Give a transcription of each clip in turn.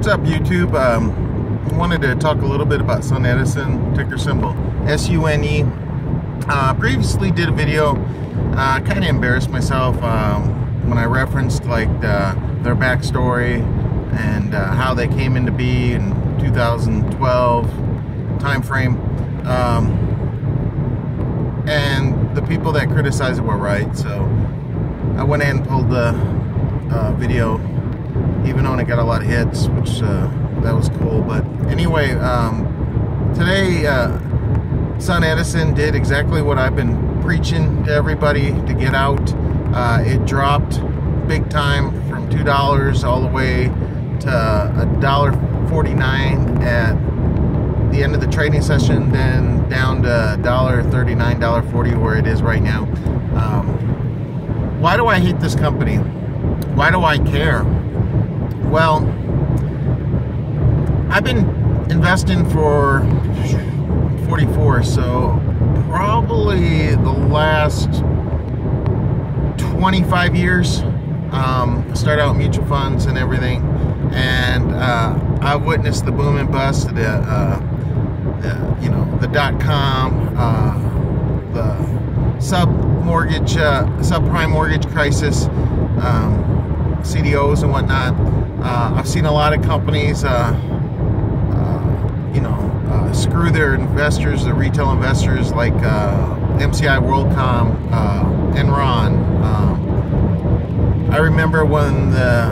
What's up, YouTube? Um, wanted to talk a little bit about SunEdison, ticker symbol S-U-N-E. Uh, previously did a video, uh, kind of embarrassed myself um, when I referenced like the, their backstory and uh, how they came into be in 2012 time frame. Um, and the people that criticized it were right, so I went ahead and pulled the uh, video even though it got a lot of hits, which uh, that was cool. But anyway, um, today uh, SunEdison did exactly what I've been preaching to everybody to get out. Uh, it dropped big time from two dollars all the way to a dollar forty-nine at the end of the trading session, then down to dollar thirty-nine, dollar forty, where it is right now. Um, why do I hate this company? Why do I care? Well, I've been investing for 44, so probably the last 25 years. Um, started out mutual funds and everything, and uh, I've witnessed the boom and bust, the, uh, the you know the dot com, uh, the sub mortgage, uh, subprime mortgage crisis. Um, CDOs and whatnot. Uh, I've seen a lot of companies, uh, uh, you know, uh, screw their investors, the retail investors like uh, MCI WorldCom, uh, Enron. Um, I remember when the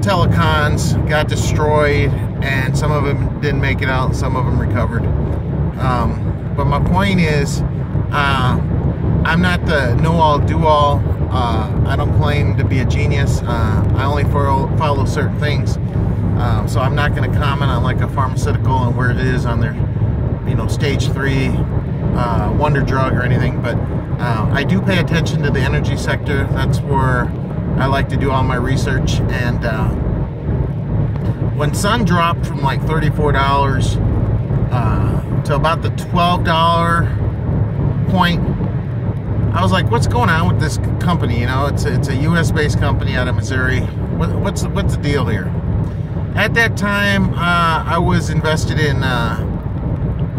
telecons got destroyed and some of them didn't make it out, and some of them recovered. Um, but my point is, I'm not the know-all, do-all. Uh, I don't claim to be a genius. Uh, I only follow, follow certain things. Uh, so I'm not going to comment on like a pharmaceutical and where it is on their, you know, stage three uh, wonder drug or anything. But uh, I do pay attention to the energy sector. That's where I like to do all my research. And uh, when Sun dropped from like $34 to about the $12 point I was like, what's going on with this company? You know, it's a, it's a U.S. based company out of Missouri. What, what's what's the deal here? At that time, uh, I was invested in uh,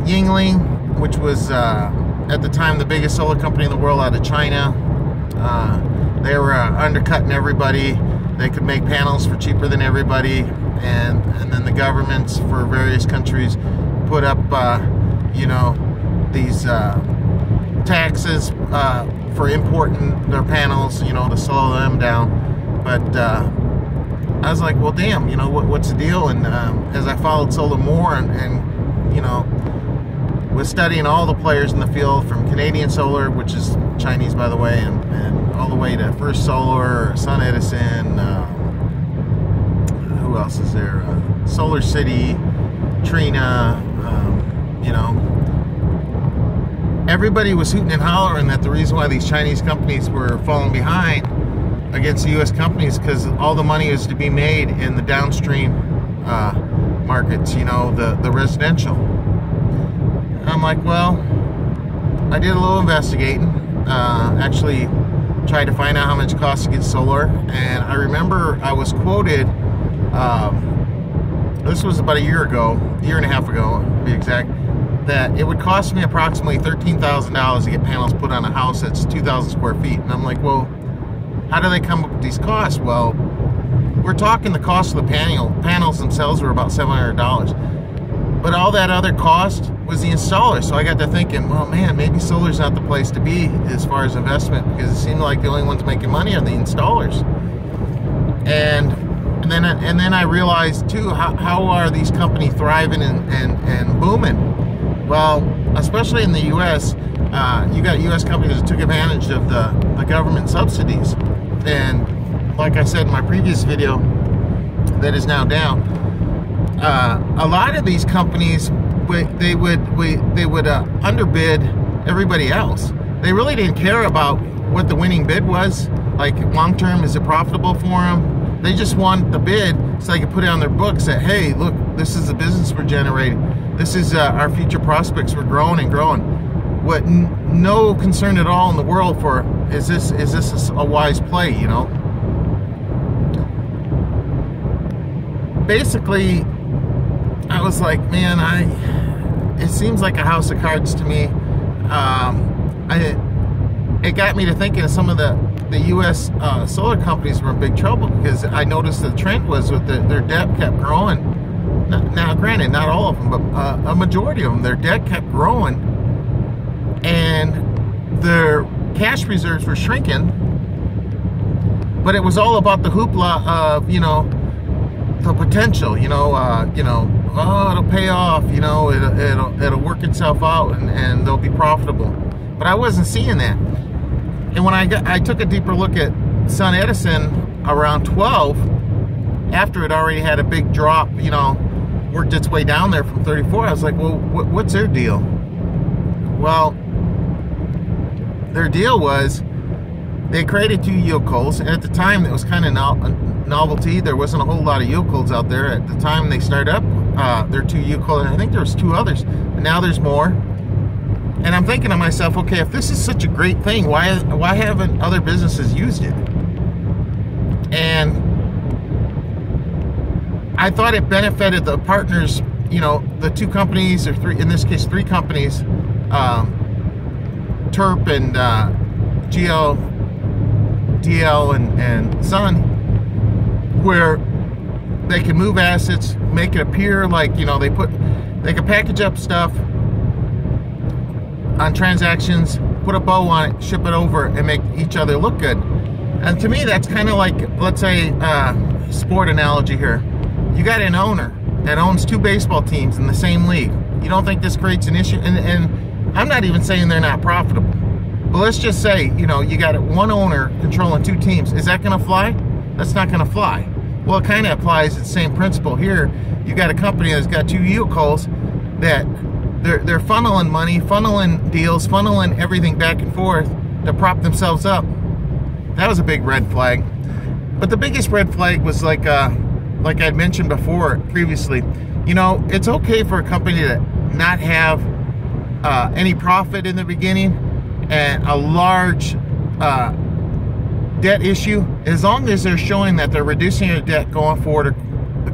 Yingli, which was uh, at the time the biggest solar company in the world out of China. Uh, they were uh, undercutting everybody. They could make panels for cheaper than everybody, and and then the governments for various countries put up, uh, you know, these taxes uh, for importing their panels, you know, to slow them down. But uh, I was like, well, damn, you know, what, what's the deal? And um, as I followed solar more and, and, you know, was studying all the players in the field from Canadian Solar, which is Chinese, by the way, and, and all the way to First Solar, SunEdison, uh, who else is there? Uh, SolarCity, Trina, um, you know, everybody was hooting and hollering that the reason why these Chinese companies were falling behind against the U.S. companies because all the money is to be made in the downstream uh, markets, you know, the, the residential. And I'm like, well, I did a little investigating. Uh, actually, tried to find out how much it costs to get solar. And I remember I was quoted, um, this was about a year ago, year and a half ago, to be exact that it would cost me approximately $13,000 to get panels put on a house that's 2,000 square feet. And I'm like, well, how do they come up with these costs? Well, we're talking the cost of the panel panels themselves were about $700. But all that other cost was the installer. So I got to thinking, well, man, maybe solar's not the place to be as far as investment because it seemed like the only ones making money are the installers. And and then and then I realized too how, how are these companies thriving and, and, and booming well, especially in the U.S., uh, you got U.S. companies that took advantage of the, the government subsidies. And like I said in my previous video, that is now down. Uh, a lot of these companies, they would they would uh, underbid everybody else. They really didn't care about what the winning bid was. Like long term, is it profitable for them? They just want the bid so they could put it on their books that hey, look, this is the business we're generating this is uh, our future prospects. We're growing and growing. What no concern at all in the world for is this is this a wise play? You know. basically, I was like, man, I. It seems like a house of cards to me. Um, I, it got me to thinking some of the the U.S. Uh, solar companies were in big trouble because I noticed the trend was with the, their debt kept growing. Now, granted, not all of them, but uh, a majority of them, their debt kept growing, and their cash reserves were shrinking. But it was all about the hoopla of you know the potential. You know, uh, you know, oh, it'll pay off. You know, it'll it'll, it'll work itself out, and, and they'll be profitable. But I wasn't seeing that. And when I got, I took a deeper look at SunEdison around 12, after it already had a big drop, you know, worked its way down there from 34. I was like, well, what's their deal? Well, their deal was they created two yieldcos, and at the time it was kind of no novelty. There wasn't a whole lot of yieldcos out there at the time they started up. Uh, their two yieldcos, I think there was two others. But now there's more. And I'm thinking to myself, okay, if this is such a great thing, why why haven't other businesses used it? And I thought it benefited the partners, you know, the two companies or three, in this case, three companies, um, Terp and uh, GL, DL and, and Sun, where they can move assets, make it appear like, you know, they put, they can package up stuff, on transactions, put a bow on it, ship it over, and make each other look good. And to me, that's kind of like, let's say, uh, sport analogy here. You got an owner that owns two baseball teams in the same league. You don't think this creates an issue? And, and I'm not even saying they're not profitable. But let's just say, you know, you got one owner controlling two teams. Is that going to fly? That's not going to fly. Well, it kind of applies the same principle here. You got a company that's got two vehicles that they're, they're funneling money, funneling deals, funneling everything back and forth to prop themselves up. That was a big red flag. But the biggest red flag was like, uh, like I'd mentioned before previously. You know, it's okay for a company to not have uh, any profit in the beginning and a large uh, debt issue, as long as they're showing that they're reducing their debt going forward,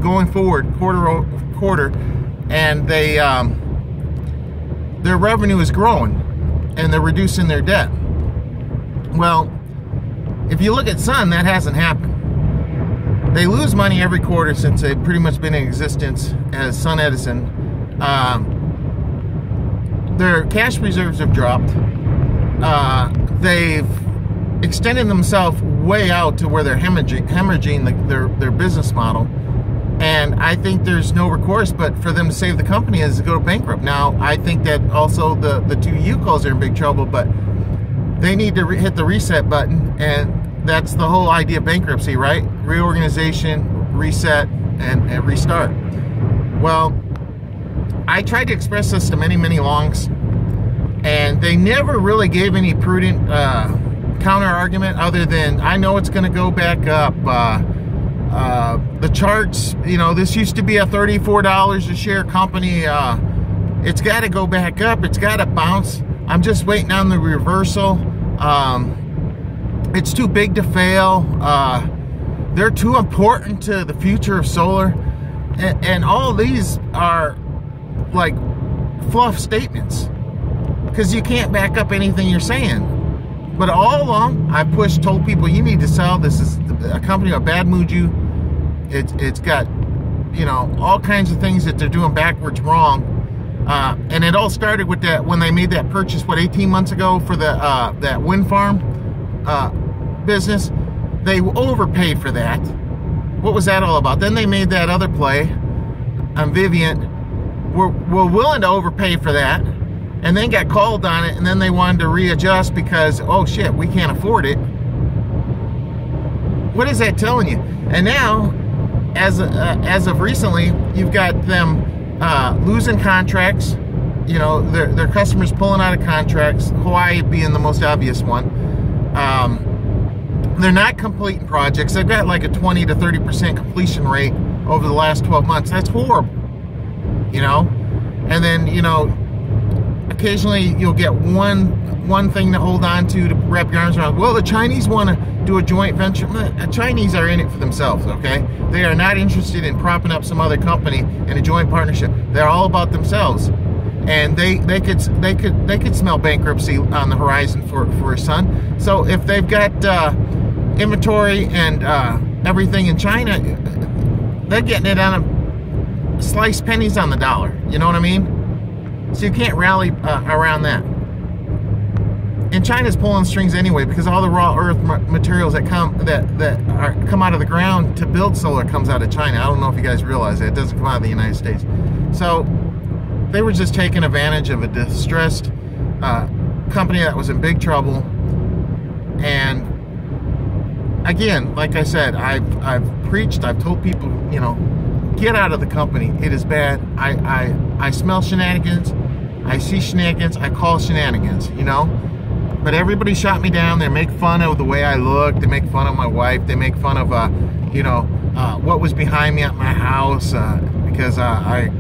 going forward quarter quarter, and they um, their revenue is growing and they're reducing their debt. Well, if you look at Sun, that hasn't happened. They lose money every quarter since they've pretty much been in existence as SunEdison. Um, their cash reserves have dropped. Uh, they've extended themselves way out to where they're hemorrhaging, hemorrhaging the, their, their business model. And I think there's no recourse but for them to save the company is to go bankrupt. Now, I think that also the, the two yieldcos are in big trouble, but they need to hit the reset button. And that's the whole idea of bankruptcy, right? Reorganization, reset, and, and restart. Well, I tried to express this to many, many longs, and they never really gave any prudent uh, counter argument other than, I know it's going to go back up. Uh, uh, the charts, you know, this used to be a $34 a share company. Uh, it's got to go back up. It's got to bounce. I'm just waiting on the reversal. Um, it's too big to fail. Uh, they're too important to the future of solar. And, and all these are like fluff statements because you can't back up anything you're saying. But all along, I pushed, told people you need to sell. This is a company of bad mood you. It's it's got you know all kinds of things that they're doing backwards wrong. Uh, and it all started with that when they made that purchase what 18 months ago for the uh, that wind farm uh, business. They overpaid for that. What was that all about? Then they made that other play on Vivint. We're, we're willing to overpay for that and then got called on it and then they wanted to readjust because oh shit we can't afford it what is that telling you and now as uh, as of recently you've got them uh, losing contracts you know their, their customers pulling out of contracts hawaii being the most obvious one um, they're not completing projects they've got like a 20 to 30 percent completion rate over the last 12 months that's horrible you know and then you know occasionally you'll get one one thing to hold on to to wrap your arms around. Well, the Chinese want to do a joint venture. The Chinese are in it for themselves, okay? They are not interested in propping up some other company in a joint partnership. They're all about themselves. And they, they could they could they could smell bankruptcy on the horizon for for a son. So if they've got uh, inventory and uh, everything in China, they're getting it on a sliced pennies on the dollar. You know what I mean? So you can't rally uh, around that and China's pulling strings anyway because all the raw earth materials that come that that are, come out of the ground to build solar comes out of China. I don't know if you guys realize that it doesn't come out of the United States. So they were just taking advantage of a distressed uh, company that was in big trouble. And again, like I said, I've I've preached, I've told people, you know, get out of the company. It is bad. I I I smell shenanigans. I see shenanigans. I call shenanigans. You know but everybody shot me down. They make fun of the way I look. They make fun of my wife. They make fun of, uh, you know, uh, what was behind me at my house uh, because uh, I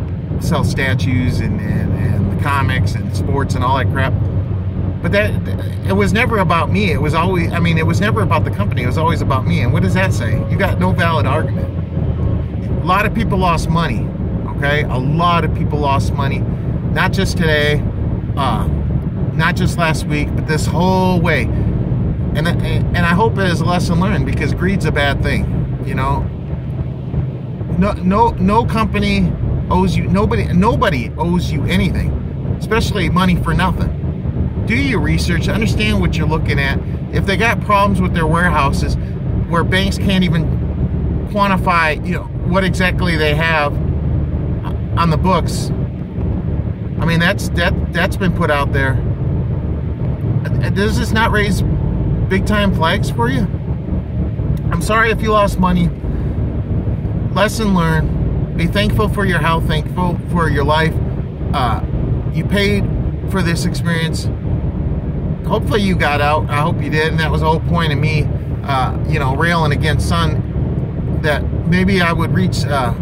sell statues and, and, and comics and sports and all that crap. But that it was never about me. It was always, I mean, it was never about the company. It was always about me. And what does that say? You got no valid argument. A lot of people lost money. Okay, a lot of people lost money. Not just today. Uh, not just last week, but this whole way. And, and I hope it is a lesson learned because greed's a bad thing, you know. No, no, no company owes you, nobody, nobody owes you anything, especially money for nothing. Do your research, understand what you're looking at. If they got problems with their warehouses where banks can't even quantify, you know, what exactly they have on the books, I mean, that's that that's been put out there does this not raise big time flags for you? I'm sorry if you lost money. Lesson learned. Be thankful for your health, thankful for your life. Uh, you paid for this experience. Hopefully you got out. I hope you did, and that was the whole point of me, uh, you know, railing against Sun. That maybe I would reach uh,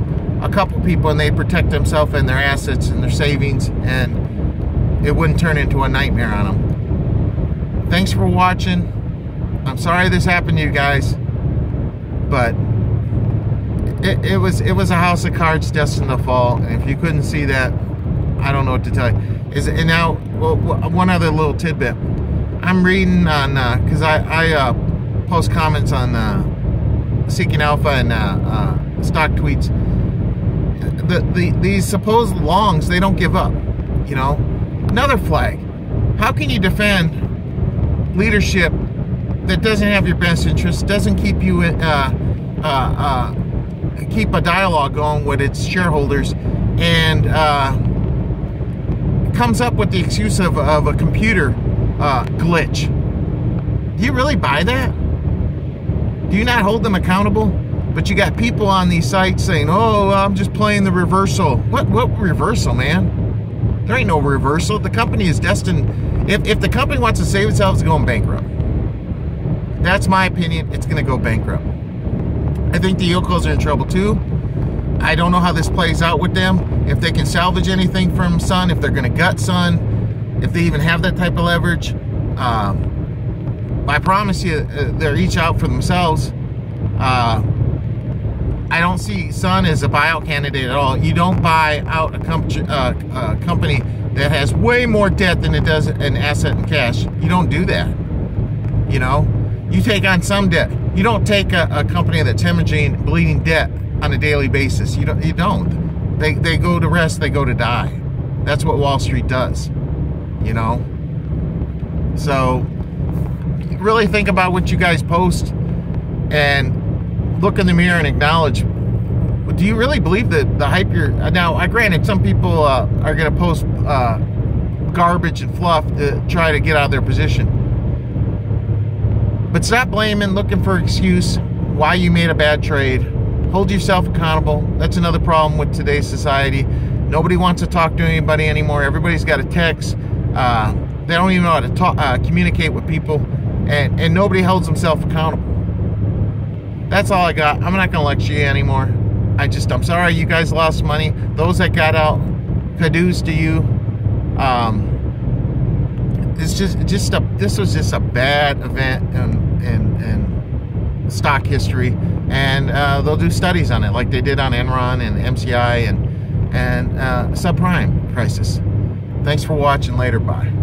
a couple people and they'd protect themselves and their assets and their savings, and it wouldn't turn into a nightmare on them thanks for watching. I'm sorry this happened to you guys, but it, it, was it was a house of cards destined to fall. And if you couldn't see that, I don't know what to tell you. Is and now well, one other little tidbit. I'm reading on because uh, I I uh, post comments on uh, Seeking Alpha and uh, uh, StockTwits. The, the these supposed longs they don't give up. You know, another flag. How can you defend leadership that doesn't have your best interests, doesn't keep you uh, uh, uh, keep a dialogue going with its shareholders, and uh, comes up with the excuse of, of a computer uh, glitch. Do you really buy that? Do you not hold them accountable? But you got people on these sites saying, "Oh, I'm just playing the reversal." What what reversal, man? There ain't no reversal. The company is destined if, if the company wants to save itself, it's going bankrupt. That's my opinion. It's going to go bankrupt. I think the yieldcos are in trouble too. I don't know how this plays out with them. If they can salvage anything from Sun, if they're going to gut Sun, if they even have that type of leverage. Um, I promise you, uh, they're each out for themselves. Uh, I don't see Sun as a buyout candidate at all. You don't buy out a, com uh, a company that has way more debt than it does an asset in cash. You don't do that. You know, you take on some debt. You don't take a, a company that's hemorrhaging, bleeding debt on a daily basis. You don't. You don't. They they go to rest. They go to die. That's what Wall Street does. You know. So really think about what you guys post and look in the mirror and acknowledge do you really believe that the hype you're now? I granted some people uh, are going to post uh, garbage and fluff to try to get out of their position, but stop blaming, looking for excuse why you made a bad trade. Hold yourself accountable. That's another problem with today's society. Nobody wants to talk to anybody anymore. Everybody's got a text. Uh, they don't even know how to talk, uh, communicate with people, and and nobody holds themselves accountable. That's all I got. I'm not going to lecture you anymore. I just, I'm sorry you guys lost money. Those that got out, kudos to you. Um, it's just just a this was just a bad event in in, in stock history, and uh, they'll do studies on it like they did on Enron and MCI and and uh, subprime crisis. Thanks for watching. Later, bye.